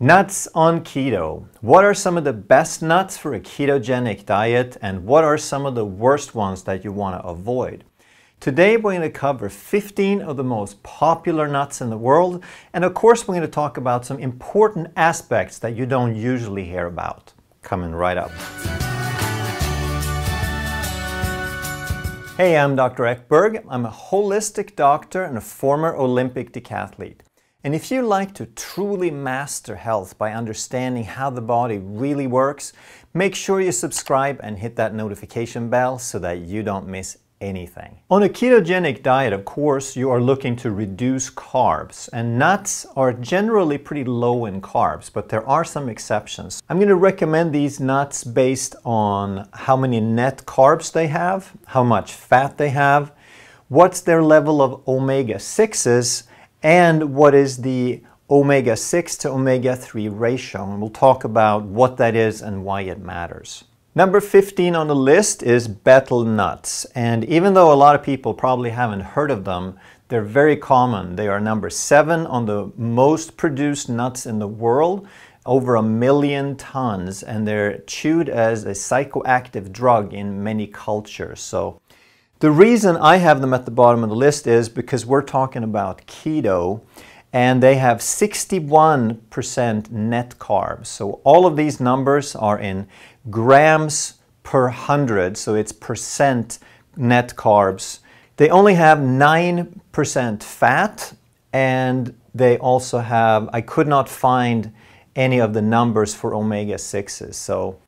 Nuts on keto. What are some of the best nuts for a ketogenic diet and what are some of the worst ones that you want to avoid? Today we're going to cover 15 of the most popular nuts in the world and of course we're going to talk about some important aspects that you don't usually hear about. Coming right up. Hey, I'm Dr. Ekberg. I'm a holistic doctor and a former Olympic decathlete. And if you like to truly master health by understanding how the body really works, make sure you subscribe and hit that notification bell so that you don't miss anything. On a ketogenic diet, of course, you are looking to reduce carbs, and nuts are generally pretty low in carbs, but there are some exceptions. I'm going to recommend these nuts based on how many net carbs they have, how much fat they have, what's their level of omega 6s, and what is the omega-6 to omega-3 ratio. And we'll talk about what that is and why it matters. Number 15 on the list is betel nuts. And even though a lot of people probably haven't heard of them, they're very common. They are number seven on the most produced nuts in the world, over a million tons, and they're chewed as a psychoactive drug in many cultures. So the reason I have them at the bottom of the list is because we're talking about keto and they have 61% net carbs. So all of these numbers are in grams per hundred, so it's percent net carbs. They only have 9% fat and they also have, I could not find any of the numbers for omega 6s. So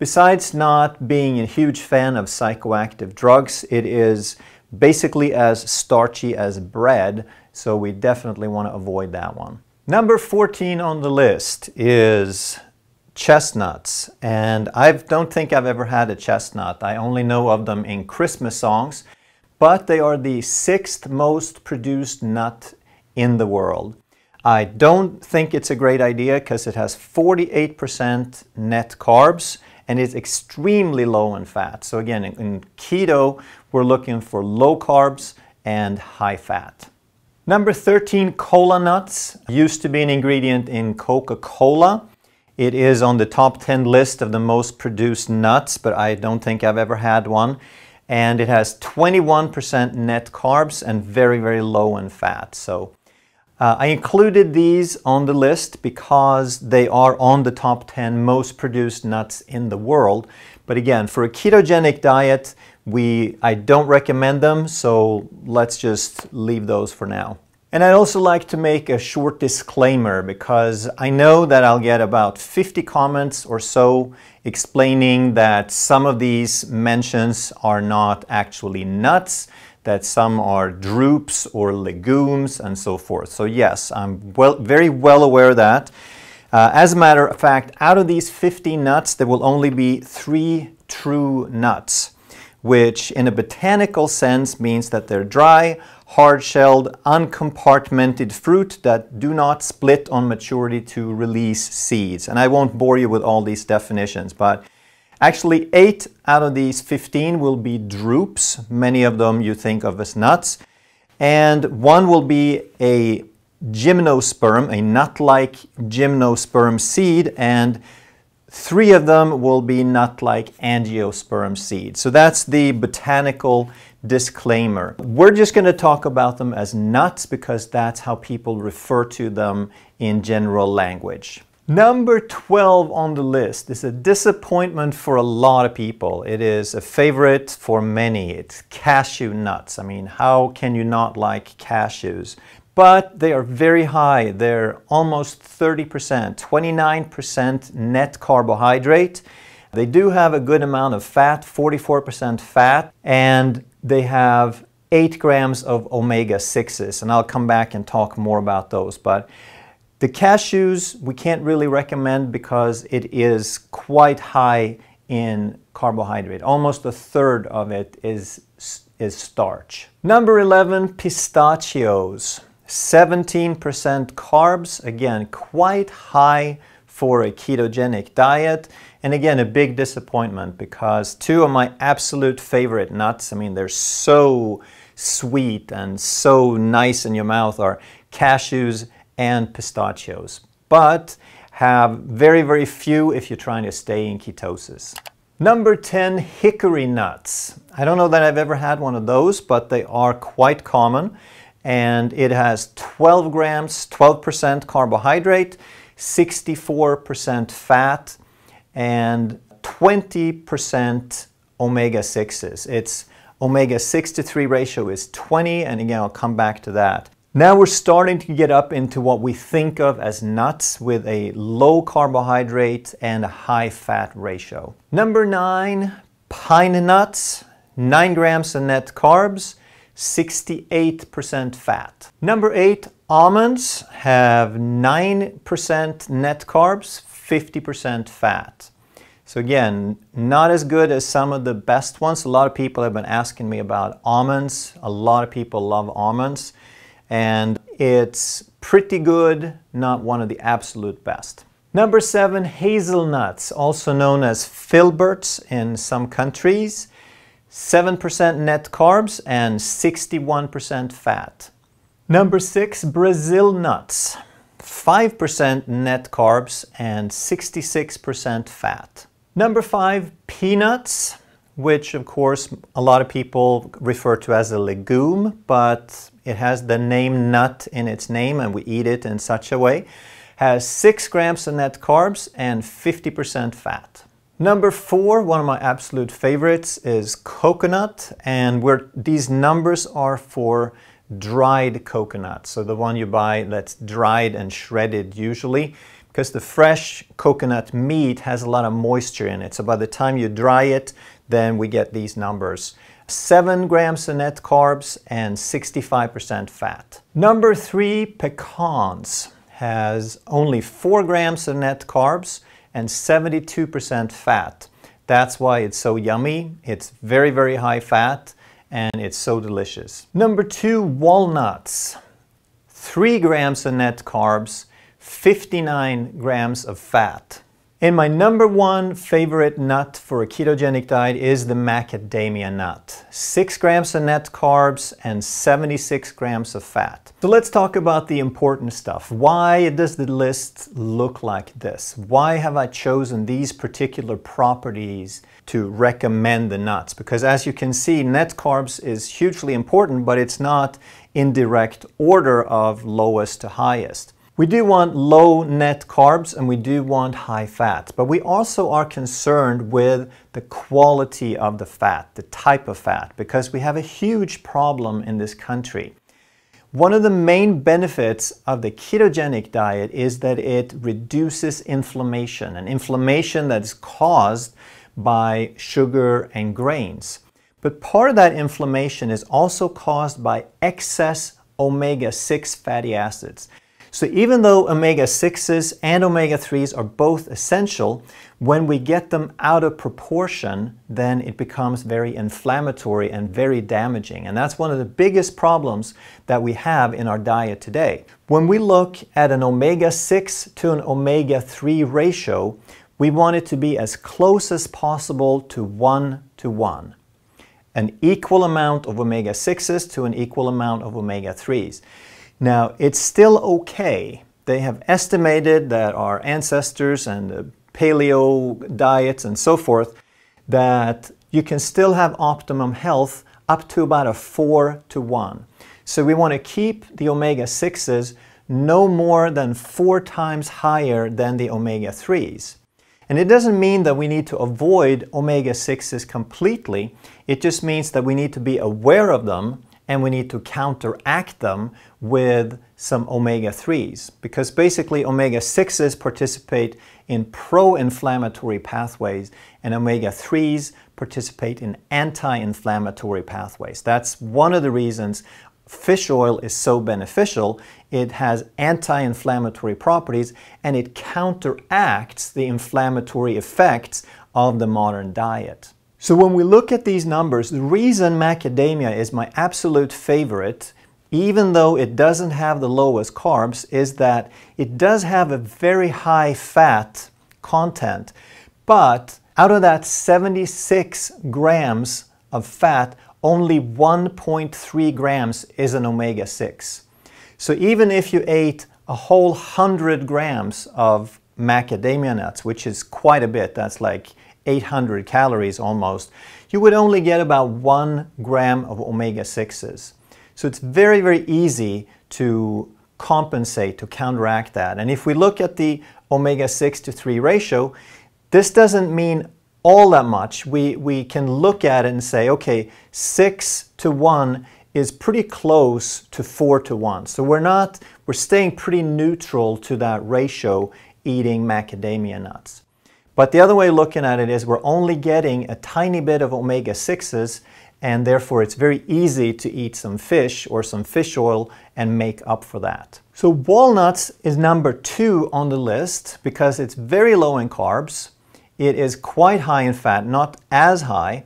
Besides not being a huge fan of psychoactive drugs, it is basically as starchy as bread, so we definitely want to avoid that one. Number 14 on the list is chestnuts, and I don't think I've ever had a chestnut. I only know of them in Christmas songs, but they are the sixth most produced nut in the world. I don't think it's a great idea because it has 48% net carbs and is extremely low in fat. So again, in keto, we're looking for low carbs and high fat. Number 13, cola nuts. Used to be an ingredient in Coca-Cola. It is on the top 10 list of the most produced nuts, but I don't think I've ever had one. And it has 21% net carbs and very, very low in fat. So uh, I included these on the list because they are on the top 10 most produced nuts in the world. But again, for a ketogenic diet, we, I don't recommend them, so let's just leave those for now. And I'd also like to make a short disclaimer because I know that I'll get about 50 comments or so explaining that some of these mentions are not actually nuts that some are drupes or legumes and so forth. So yes, I'm well, very well aware of that. Uh, as a matter of fact, out of these 50 nuts, there will only be three true nuts, which in a botanical sense means that they're dry, hard-shelled, uncompartmented fruit that do not split on maturity to release seeds. And I won't bore you with all these definitions, but Actually, 8 out of these 15 will be drupes. Many of them you think of as nuts. And one will be a gymnosperm, a nut-like gymnosperm seed, and three of them will be nut-like angiosperm seeds. So that's the botanical disclaimer. We're just going to talk about them as nuts because that's how people refer to them in general language. Number 12 on the list is a disappointment for a lot of people. It is a favorite for many. It's cashew nuts. I mean, how can you not like cashews? But they are very high. They're almost 30%, 29% net carbohydrate. They do have a good amount of fat, 44% fat, and they have 8 grams of omega 6s. And I'll come back and talk more about those. But the cashews we can't really recommend because it is quite high in carbohydrate. Almost a third of it is, is starch. Number 11, pistachios. 17% carbs, again, quite high for a ketogenic diet. And again, a big disappointment because two of my absolute favorite nuts, I mean, they're so sweet and so nice in your mouth, are cashews and pistachios. But have very, very few if you're trying to stay in ketosis. Number 10, hickory nuts. I don't know that I've ever had one of those, but they are quite common. And it has 12 grams, 12% carbohydrate, 64% fat, and 20% omega-6s. Its omega-6 to 3 ratio is 20, and again, I'll come back to that. Now we're starting to get up into what we think of as nuts with a low carbohydrate and a high fat ratio. Number nine, pine nuts, 9 grams of net carbs, 68% fat. Number eight, almonds have 9% net carbs, 50% fat. So again, not as good as some of the best ones. A lot of people have been asking me about almonds. A lot of people love almonds and it's pretty good, not one of the absolute best. Number seven, hazelnuts, also known as filberts in some countries. 7% net carbs and 61% fat. Number six, Brazil nuts. 5% net carbs and 66% fat. Number five, peanuts, which of course a lot of people refer to as a legume, but it has the name nut in its name and we eat it in such a way. Has 6 grams of net carbs and 50% fat. Number four, one of my absolute favorites is coconut and where these numbers are for dried coconut. So the one you buy that's dried and shredded usually because the fresh coconut meat has a lot of moisture in it. So by the time you dry it, then we get these numbers. 7 grams of net carbs and 65% fat. Number 3, pecans has only 4 grams of net carbs and 72% fat. That's why it's so yummy. It's very, very high fat and it's so delicious. Number 2, walnuts. 3 grams of net carbs, 59 grams of fat. And my number one favorite nut for a ketogenic diet is the macadamia nut. 6 grams of net carbs and 76 grams of fat. So let's talk about the important stuff. Why does the list look like this? Why have I chosen these particular properties to recommend the nuts? Because as you can see, net carbs is hugely important, but it's not in direct order of lowest to highest. We do want low net carbs and we do want high fat, but we also are concerned with the quality of the fat, the type of fat, because we have a huge problem in this country. One of the main benefits of the ketogenic diet is that it reduces inflammation, and inflammation that is caused by sugar and grains. But part of that inflammation is also caused by excess omega-6 fatty acids. So even though omega-6s and omega-3s are both essential, when we get them out of proportion, then it becomes very inflammatory and very damaging. And that's one of the biggest problems that we have in our diet today. When we look at an omega-6 to an omega-3 ratio, we want it to be as close as possible to 1 to 1. An equal amount of omega-6s to an equal amount of omega-3s. Now, it's still okay. They have estimated that our ancestors and the paleo diets and so forth, that you can still have optimum health up to about a 4 to 1. So we want to keep the omega-6s no more than four times higher than the omega-3s. And it doesn't mean that we need to avoid omega-6s completely. It just means that we need to be aware of them and we need to counteract them with some omega-3s because basically omega-6s participate in pro-inflammatory pathways and omega-3s participate in anti-inflammatory pathways. That's one of the reasons fish oil is so beneficial. It has anti-inflammatory properties and it counteracts the inflammatory effects of the modern diet. So when we look at these numbers, the reason macadamia is my absolute favorite, even though it doesn't have the lowest carbs, is that it does have a very high fat content. But out of that 76 grams of fat, only 1.3 grams is an omega-6. So even if you ate a whole 100 grams of macadamia nuts, which is quite a bit, that's like 800 calories almost, you would only get about one gram of omega 6s. So it's very, very easy to compensate, to counteract that. And if we look at the omega 6 to 3 ratio, this doesn't mean all that much. We, we can look at it and say, okay, 6 to 1 is pretty close to 4 to 1. So we're not, we're staying pretty neutral to that ratio eating macadamia nuts. But the other way of looking at it is we're only getting a tiny bit of omega 6s and therefore it's very easy to eat some fish or some fish oil and make up for that. So walnuts is number two on the list because it's very low in carbs. It is quite high in fat, not as high.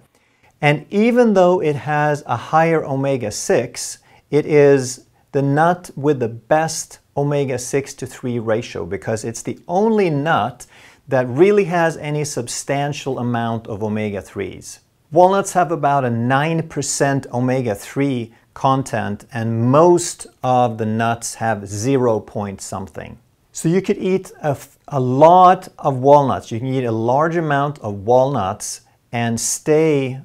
And even though it has a higher omega-6, it is the nut with the best omega-6 to 3 ratio because it's the only nut that really has any substantial amount of omega-3s. Walnuts have about a 9% omega-3 content and most of the nuts have 0 point something. So you could eat a, a lot of walnuts. You can eat a large amount of walnuts and stay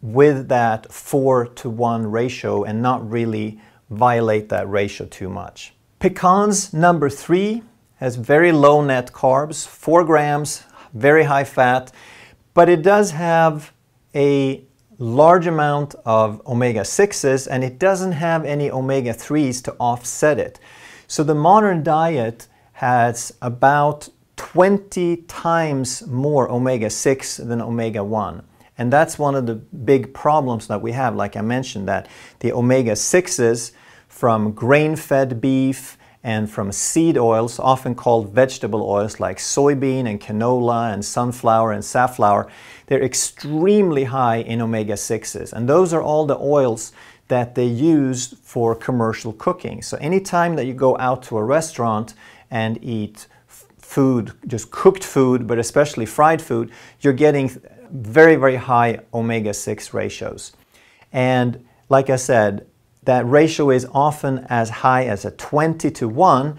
with that 4 to 1 ratio and not really violate that ratio too much. Pecans, number 3, has very low net carbs, 4 grams, very high fat, but it does have a large amount of omega-6s and it doesn't have any omega-3s to offset it. So the modern diet has about 20 times more omega-6 than omega-1. And that's one of the big problems that we have, like I mentioned, that the omega-6s from grain-fed beef, and from seed oils, often called vegetable oils like soybean and canola and sunflower and safflower, they're extremely high in omega 6s. And those are all the oils that they use for commercial cooking. So anytime that you go out to a restaurant and eat food, just cooked food, but especially fried food, you're getting very, very high omega 6 ratios. And like I said, that ratio is often as high as a 20 to 1.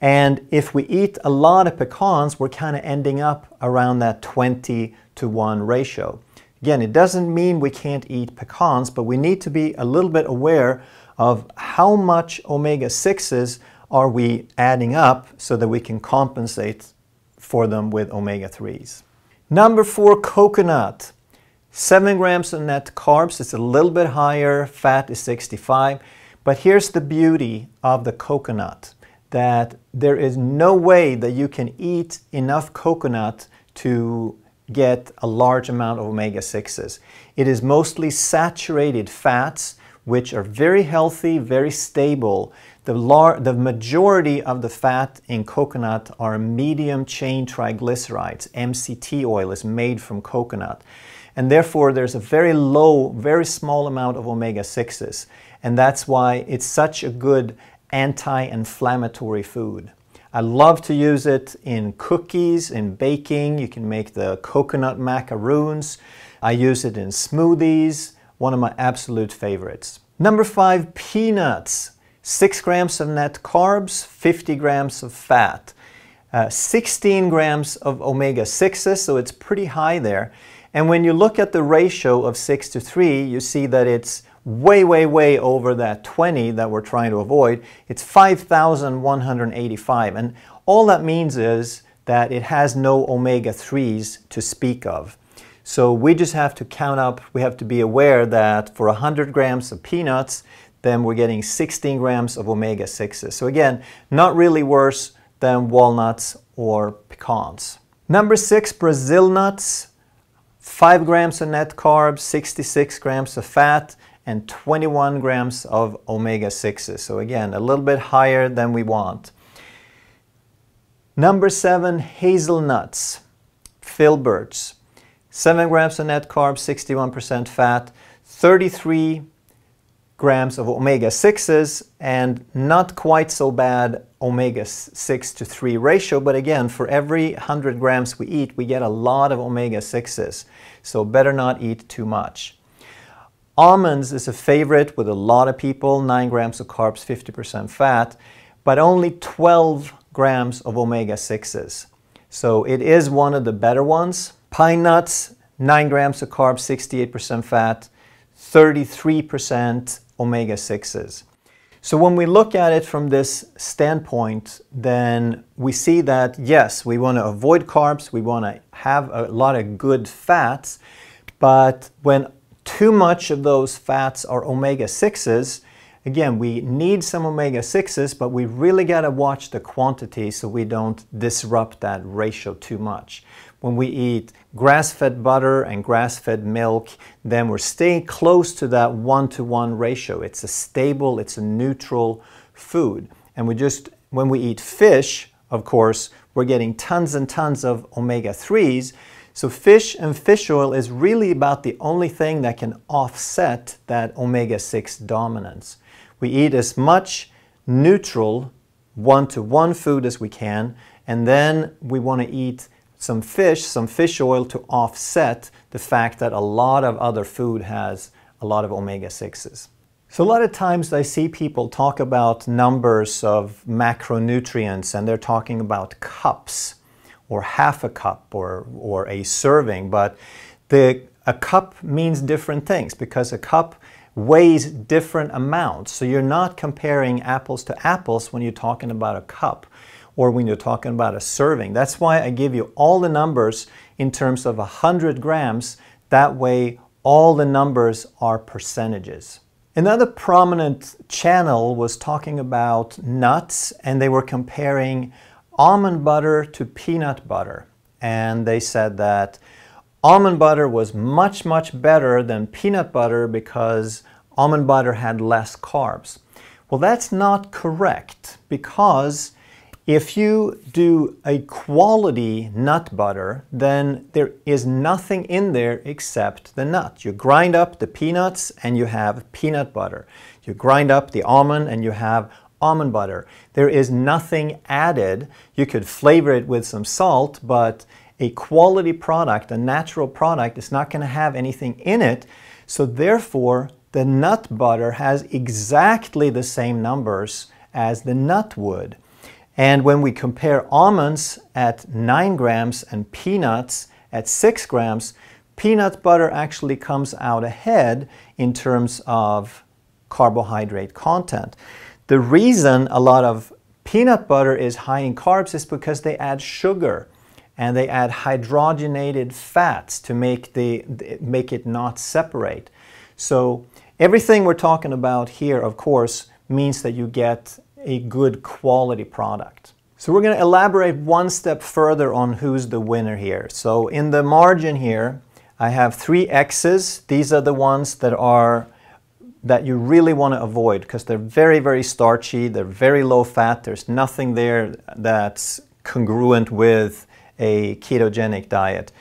And if we eat a lot of pecans, we're kind of ending up around that 20 to 1 ratio. Again, it doesn't mean we can't eat pecans, but we need to be a little bit aware of how much omega 6s are we adding up so that we can compensate for them with omega 3s. Number four, coconut. 7 grams of net carbs, it's a little bit higher, fat is 65. But here's the beauty of the coconut, that there is no way that you can eat enough coconut to get a large amount of omega-6s. It is mostly saturated fats, which are very healthy, very stable. The, the majority of the fat in coconut are medium chain triglycerides. MCT oil is made from coconut. And therefore, there's a very low, very small amount of omega-6s. And that's why it's such a good anti-inflammatory food. I love to use it in cookies, in baking. You can make the coconut macaroons. I use it in smoothies, one of my absolute favorites. Number five, peanuts. Six grams of net carbs, 50 grams of fat. Uh, 16 grams of omega-6s, so it's pretty high there. And when you look at the ratio of 6 to 3, you see that it's way, way, way over that 20 that we're trying to avoid. It's 5,185. And all that means is that it has no omega-3s to speak of. So we just have to count up, we have to be aware that for 100 grams of peanuts, then we're getting 16 grams of omega-6s. So again, not really worse than walnuts or pecans. Number six, Brazil nuts. 5 grams of net carbs, 66 grams of fat, and 21 grams of omega-6s. So again, a little bit higher than we want. Number 7, hazelnuts, filberts. 7 grams of net carbs, 61% fat, 33 grams of omega-6s and not quite so bad omega-6 to 3 ratio, but again, for every 100 grams we eat, we get a lot of omega-6s, so better not eat too much. Almonds is a favorite with a lot of people, 9 grams of carbs, 50% fat, but only 12 grams of omega-6s. So it is one of the better ones. Pine nuts, 9 grams of carbs, 68% fat, 33% omega 6s. So when we look at it from this standpoint, then we see that yes, we want to avoid carbs, we want to have a lot of good fats, but when too much of those fats are omega 6s, again, we need some omega 6s, but we really got to watch the quantity so we don't disrupt that ratio too much. When we eat grass fed butter and grass fed milk, then we're staying close to that one to one ratio. It's a stable, it's a neutral food. And we just, when we eat fish, of course, we're getting tons and tons of omega 3s. So, fish and fish oil is really about the only thing that can offset that omega 6 dominance. We eat as much neutral one to one food as we can, and then we want to eat some fish, some fish oil to offset the fact that a lot of other food has a lot of omega 6s. So, a lot of times I see people talk about numbers of macronutrients and they're talking about cups or half a cup or, or a serving, but the, a cup means different things because a cup weighs different amounts. So, you're not comparing apples to apples when you're talking about a cup or when you're talking about a serving. That's why I give you all the numbers in terms of 100 grams. That way, all the numbers are percentages. Another prominent channel was talking about nuts, and they were comparing almond butter to peanut butter. And they said that almond butter was much, much better than peanut butter because almond butter had less carbs. Well, that's not correct because if you do a quality nut butter, then there is nothing in there except the nut. You grind up the peanuts and you have peanut butter. You grind up the almond and you have almond butter. There is nothing added. You could flavor it with some salt, but a quality product, a natural product, is not going to have anything in it. So therefore, the nut butter has exactly the same numbers as the nut would. And when we compare almonds at 9 grams and peanuts at 6 grams, peanut butter actually comes out ahead in terms of carbohydrate content. The reason a lot of peanut butter is high in carbs is because they add sugar and they add hydrogenated fats to make, the, make it not separate. So everything we're talking about here, of course, means that you get a good quality product. So we're going to elaborate one step further on who's the winner here. So in the margin here, I have three X's. These are the ones that are that you really want to avoid because they're very, very starchy, they're very low fat, there's nothing there that's congruent with a ketogenic diet.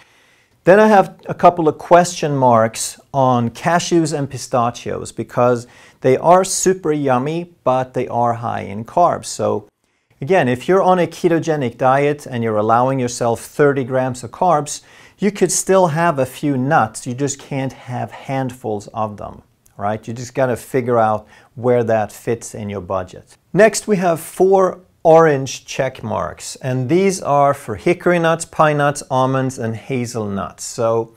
Then I have a couple of question marks on cashews and pistachios because they are super yummy, but they are high in carbs. So again, if you're on a ketogenic diet and you're allowing yourself 30 grams of carbs, you could still have a few nuts. You just can't have handfuls of them, right? You just got to figure out where that fits in your budget. Next, we have four orange check marks, and these are for hickory nuts, pine nuts, almonds, and hazelnuts. So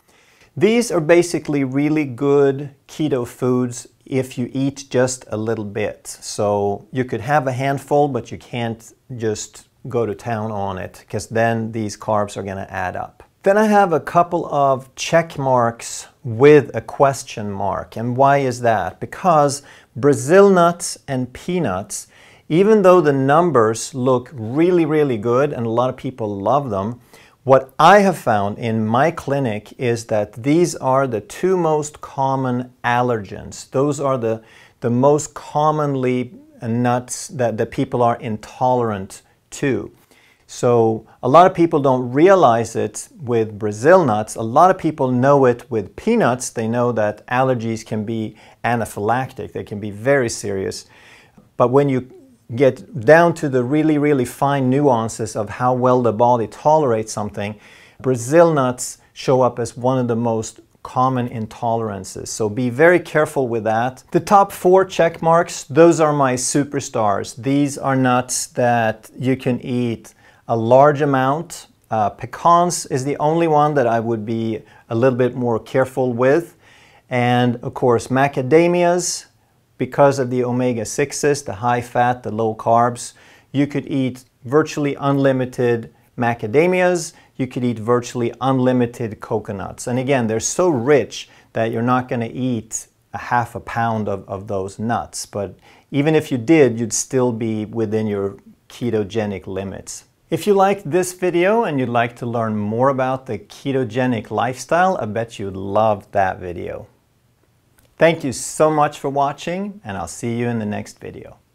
these are basically really good keto foods if you eat just a little bit. So you could have a handful, but you can't just go to town on it because then these carbs are going to add up. Then I have a couple of check marks with a question mark. And why is that? Because Brazil nuts and peanuts even though the numbers look really, really good and a lot of people love them, what I have found in my clinic is that these are the two most common allergens. Those are the, the most commonly nuts that, that people are intolerant to. So a lot of people don't realize it with Brazil nuts. A lot of people know it with peanuts. They know that allergies can be anaphylactic. They can be very serious. But when you get down to the really, really fine nuances of how well the body tolerates something, Brazil nuts show up as one of the most common intolerances. So be very careful with that. The top four check marks, those are my superstars. These are nuts that you can eat a large amount Uh, pecans is the only one that I would be a little bit more careful with. And of course, macadamias, because of the omega-6s, the high fat, the low carbs, you could eat virtually unlimited macadamias, you could eat virtually unlimited coconuts. And again, they're so rich that you're not going to eat a half a pound of, of those nuts. But even if you did, you'd still be within your ketogenic limits. If you liked this video and you'd like to learn more about the ketogenic lifestyle, I bet you'd love that video. Thank you so much for watching and I'll see you in the next video.